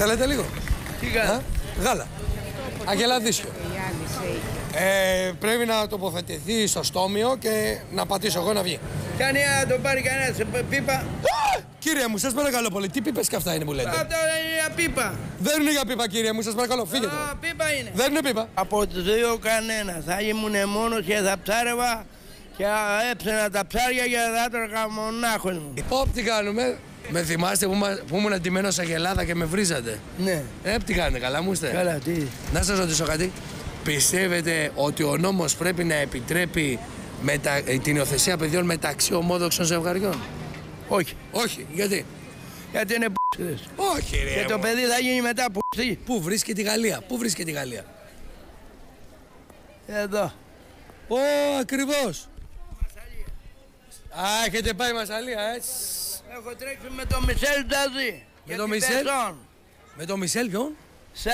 Θέλετε λίγο; Τι γάλα. Γάλα. Αγελαδίσιο. Ε, πρέπει να τοποθετηθεί στο στόμιο και να πατήσω εγώ να βγει. Κανένα να τον πάρει κανένα σε πίπα. Α, κύριε μου, σας παρακαλώ πολύ, τι πίπες και αυτά είναι που λέτε; Αυτό είναι για πίπα. Δεν είναι για πίπα, κύριε μου, σας παρακαλώ, φύγετε. Α, πίπα είναι. Δεν είναι πίπα. Από του δύο κανένα. Θα ήμουν μόνος και θα ψάρευα και έψαινα τα ψάρια και θα έτρωγα μονάχος μου. Πω, τι κάνουμε. Με θυμάστε που, μα- που ήμουν εντυμένο σαν γελάδα και με βρίζατε; Ναι. Ε, τι κάνετε, καλά μου είστε; Καλά, τι; Να σας ρωτήσω κάτι. Πιστεύετε ότι ο νόμος πρέπει να επιτρέπει μετα... ε, την υιοθεσία παιδιών μεταξύ ομόδοξων ζευγαριών; Όχι. Όχι, γιατί; Γιατί είναι π***δες. Όχι, ρε. Και το μου. παιδί θα γίνει μετά που Πού βρίσκεται η Γαλλία, πού βρίσκεται η Γαλλία; Εδώ. Ω, ακριβώς. Α, έχετε πάει Μασαλία, έτσι. Έχω τρέξει με τον Μισελ Νταζί. Με τον Μισελ; Με τον Μισελ ποιον; Σε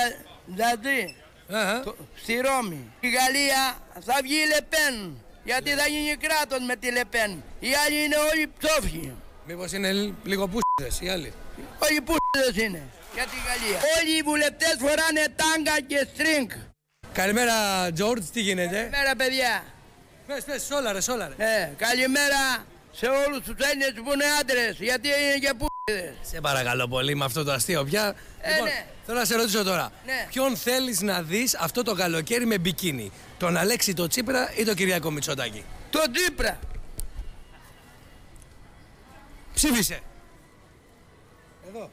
Νταζί. Α, Το- Στη Ρώμη. Η Γαλλία θα βγει η Λεπέν. Γιατί θα γίνει κράτος με τη Λεπέν. Οι άλλοι είναι όλοι ψόφοι. Μήπως είναι λ- λίγο πούστιδες οι άλλοι; Όλοι πούστιδες είναι. Για τη Γαλλία. Όλοι οι βουλευτές φοράνε τάγκα και στριγκ. Καλημέρα, Τζόρτζ, τι γίνεται; Καλημέρα παιδιά. Πες, πες, σόλαρε, σόλαρε. Ε, καλημέρα σε όλους τους Έλληνες που είναι άντρες. Γιατί είναι και πούστιδες. Σε παρακαλώ πολύ με αυτό το αστείο πια. Ε, ναι. Θέλω να σε ρωτήσω τώρα. Ναι. Ποιον θέλεις να δεις αυτό το καλοκαίρι με μπικίνι, τον Αλέξη το Τσίπρα ή τον Κυριακό Μητσοτάκη; Το Τζίπρα. Ψήφισε. Εδώ.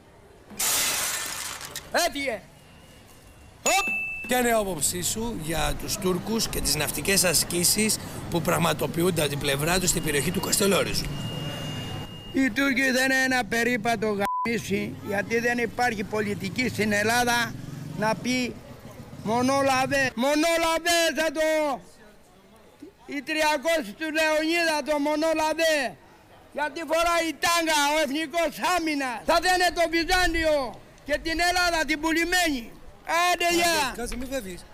Έφυγε. Ποια είναι η άποψή σου για τους Τούρκους και τις ναυτικές ασκήσεις που πραγματοποιούνται από την πλευρά τους στην περιοχή του Καστελόριζου; Οι Τούρκοι δεν είναι ένα περίπατο γαμίσι γιατί δεν υπάρχει πολιτική στην Ελλάδα να πει μονόλαβε. Μονόλαβε θα το... Οι 300 του Λεωνίδα το μονόλαβε. Γιατί φοράει τάγκα ο εθνικός άμυνας. Θα δένε το Βυζάντιο και την Ελλάδα την πουλημένη. Άντε γεια. Κάτσε μην φεύγεις.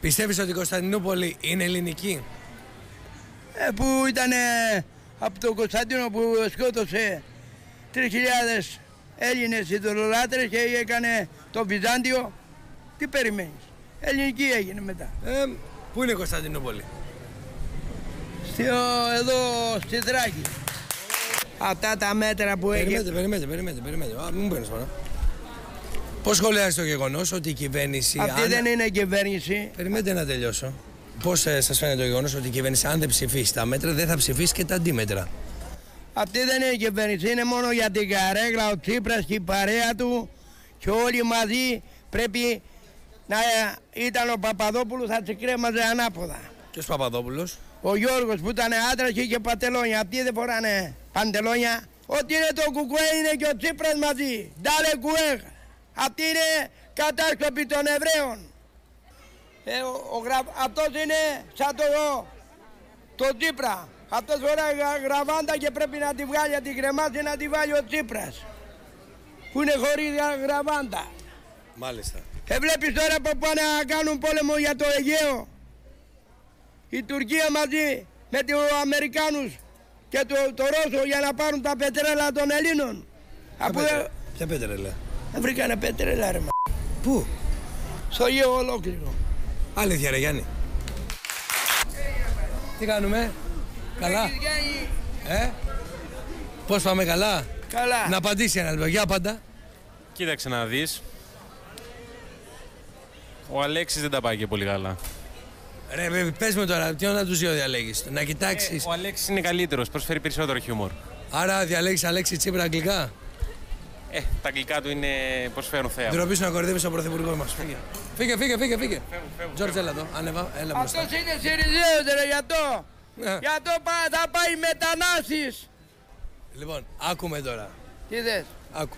Πιστεύεις ότι η Κωνσταντινούπολη είναι ελληνική; Ε, που ήταν από τον Κωνσταντίνο που σκότωσε 3.000 Έλληνες ειδωλολάτρες και έκανε το Βυζάντιο. Τι περιμένεις; Ελληνική έγινε μετά. Ε, πού είναι η Κωνσταντινούπολη; Στο, εδώ στη Θράκη. Αυτά τα μέτρα που έχει. Περιμένετε, περιμένετε, περιμένετε. περιμένετε. Α, μην μου παίρνεις μόνο. Πώς σχολιάζει το γεγονός ότι η κυβέρνηση... Αυτή αν- δεν είναι κυβέρνηση. Περιμένετε να τελειώσω. Πώς ε, σας φαίνεται το γεγονός ότι η κυβέρνηση, αν δεν ψηφίσει τα μέτρα, δεν θα ψηφίσει και τα αντίμετρα; Αυτή δεν είναι κυβέρνηση. Είναι μόνο για την καρέγλα ο Τσίπρας και η παρέα του και όλοι μαζί πρέπει να ήταν ο Παπαδόπουλος θα τσικρέμαζε ανάποδα. Ποιος Παπαδόπουλος; Ο Γιώργος που ήταν άντρας και είχε παντελόνια. Αυτοί δεν φοράνε παντελόνια. Ό,τι είναι το κουκουέ είναι και ο Τσίπρας μαζί. Ντάλε κουέ. Αυτοί είναι κατάσκοποι των Εβραίων. Ε, ο, ο γρα... Αυτός είναι σαν το, το Τσίπρα. Αυτός φοράει γρα- γραβάντα και πρέπει να τη βγάλει, να τη κρεμάσει να τη βάλει ο Τσίπρας. Που είναι χωρίς γρα- γραβάντα. Μάλιστα. Ε, βλέπεις τώρα που πάνε να κάνουν πόλεμο για το Αιγαίο; Η Τουρκία μαζί με τους Αμερικάνους και το, το Ρώσο για να πάρουν τα πετρέλα των Ελλήνων. Αφού δεν Ποια πέτρελα. Δεν βρήκανε πετρέλα ρε μα. Πού; Στο Αιγαίο ολόκληρο. Αλήθεια, ρε Γιάννη. Τι κάνουμε; Καλά; Έχεις κάνει Ε; Πώς πάμε καλά; Καλά. Να απαντήσει ένα λεπτό. Για πάντα. Κοίταξε να δεις. Ο Αλέξης δεν τα πάει και πολύ καλά. Ρε, πες μου τώρα, τι να τους δύο διαλέγεις. Να κοιτάξεις. Ε, ο Αλέξης είναι καλύτερος, προσφέρει περισσότερο χιούμορ. Άρα διαλέγεις Αλέξη Τσίπρα αγγλικά; Ε, τα αγγλικά του είναι προσφέρουν θέα. Ντροπή σου να κορυδεύεις τον πρωθυπουργό μας. Φύγε. Φύγε, φύγε, φύγε. φύγε. Τζόρτζ, έλα εδώ. Ανέβα, έλα μπροστά. Αυτός είναι Συριζέος ρε γιατό. Ναι. γιατό πά- θα πάει μετανάστης. Λοιπόν, άκουμε τώρα. Τι θες; Άκου.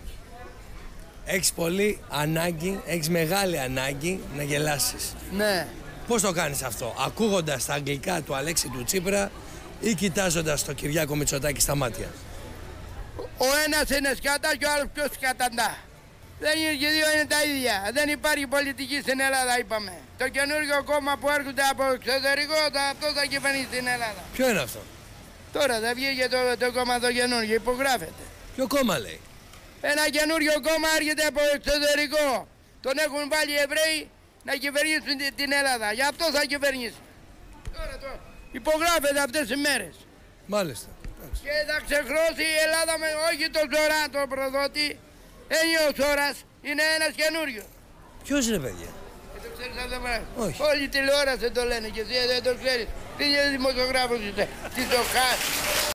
Έχεις πολύ ανάγκη, έχεις μεγάλη ανάγκη να γελάσεις. Ναι. Πώς το κάνεις αυτό, ακούγοντας τα αγγλικά του Αλέξη του Τσίπρα ή κοιτάζοντας το Κυριάκο Μητσοτάκη στα μάτια; Ο ένας είναι σκατά και ο άλλος πιο σκαταντά. Δεν είναι και δύο είναι τα ίδια. Δεν υπάρχει πολιτική στην Ελλάδα, είπαμε. Το καινούργιο κόμμα που έρχονται από εξωτερικό, θα- αυτό θα κυβερνήσει την Ελλάδα. Ποιο είναι αυτό, Τώρα θα βγει και το, το κόμμα το καινούργιο, υπογράφεται. ποιο κόμμα λέει; Ένα καινούριο κόμμα έρχεται από εξωτερικό. Τον έχουν βάλει οι Εβραίοι να κυβερνήσουν τη- την Ελλάδα. Γι' αυτό θα κυβερνήσει. Τώρα το υπογράφεται αυτές τις μέρες. Μάλιστα. Εντάξει. Και θα ξεχρώσει η Ελλάδα με όχι τον Ζωρά, τον προδότη. Δεν είναι ο Ζώρας, είναι ένας καινούριος. Ποιος είναι, παιδιά; Δεν το ξέρεις αυτό το πράγμα. Όχι. Όλη η τηλεόραση το λένε και εσύ δεν το ξέρεις. Τι είναι δημοσιογράφος είσαι. Τι το χάσει.